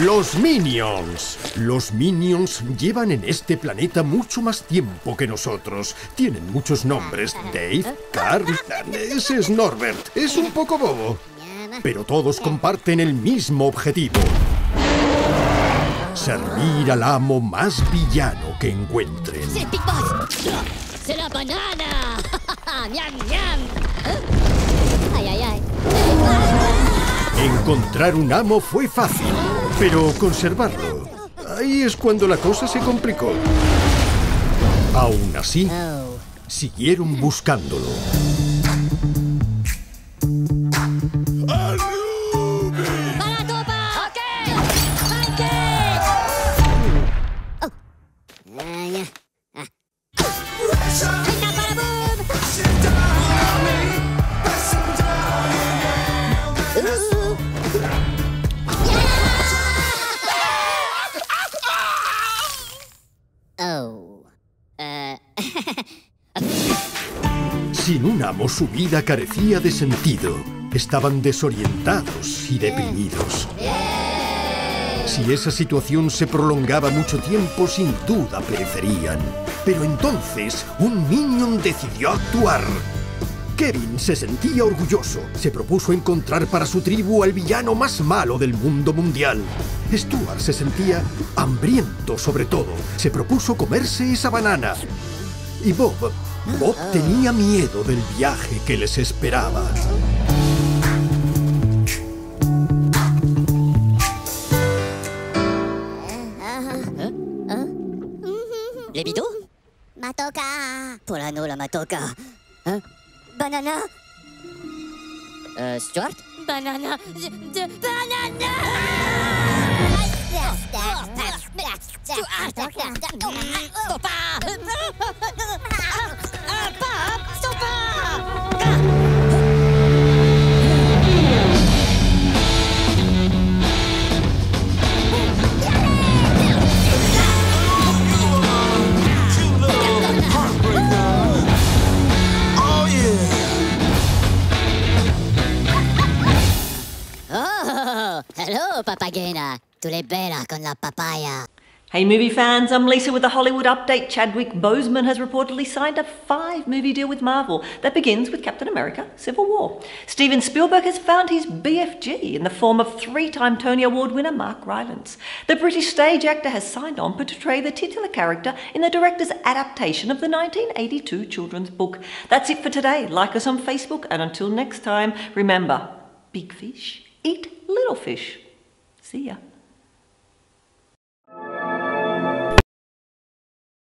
Los Minions. Los Minions llevan en este planeta mucho más tiempo que nosotros. Tienen muchos nombres. Dave, Carl, ese es Norbert. Es un poco bobo. Pero todos comparten el mismo objetivo. Servir al amo más villano que encuentren. Aïe, aïe Encontrar un amo fue fácil, pero conservarlo. Ahí es cuando la cosa se complicó. Aún así, siguieron buscándolo. Oh. Euh... Sin un amo su vida carecía de sentido. Estaban desorientados y deprimidos. Si esa situación se prolongaba mucho tiempo, sin duda perecerían. Pero entonces, un Minion decidió actuar. Kevin se sentía orgulloso. Se propuso encontrar para su tribu al villano más malo del mundo mundial. Stuart se sentía hambriento sobre todo. Se propuso comerse esa banana. Y Bob, Bob tenía miedo del viaje que les esperaba. Bidons Matoka Polano la matoka. Hein Banana Euh, Stuart Banana de, de banana Stop Hello, papagena Tu l'es bella con la papaya Hey, movie fans, I'm Lisa with the Hollywood update. Chadwick Boseman has reportedly signed a five movie deal with Marvel that begins with Captain America Civil War. Steven Spielberg has found his BFG in the form of three time Tony Award winner Mark Rylance. The British stage actor has signed on to portray the titular character in the director's adaptation of the 1982 children's book. That's it for today. Like us on Facebook, and until next time, remember big fish eat little fish. See ya.